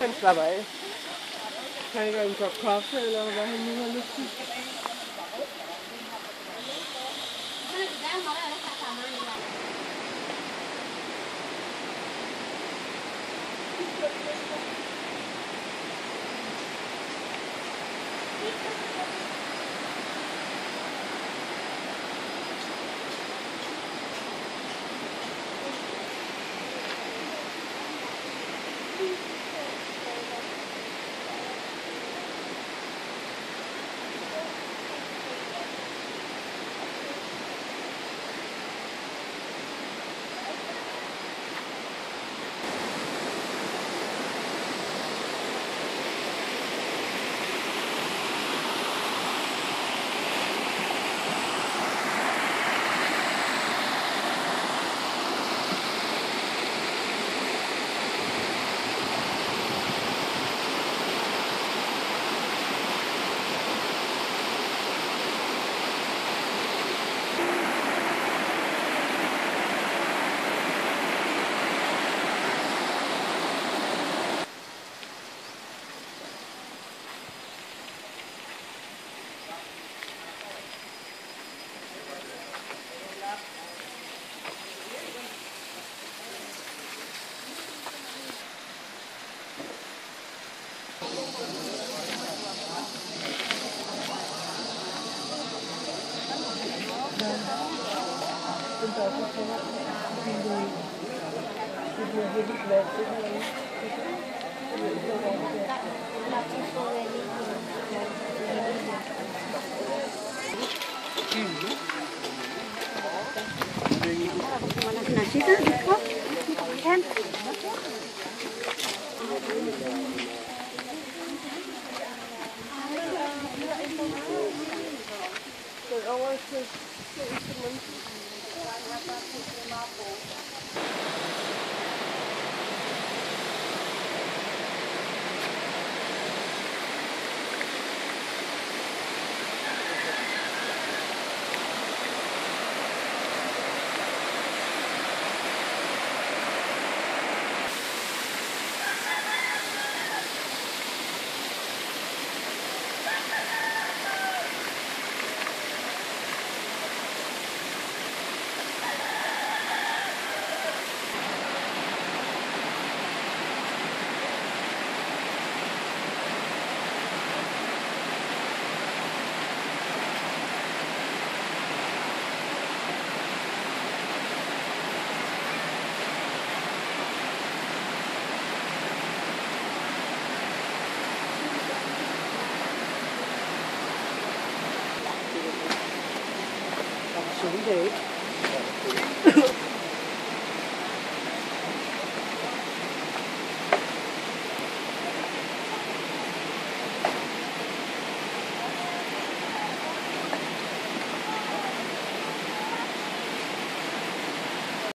Ganz dabei. Kann ich einen Kopf kaufen oder was? Han slapper af. Han ikke en kop kaffe, eller hvad han nu har lyst til. Nasita, dito. Yan. Baju 不 one.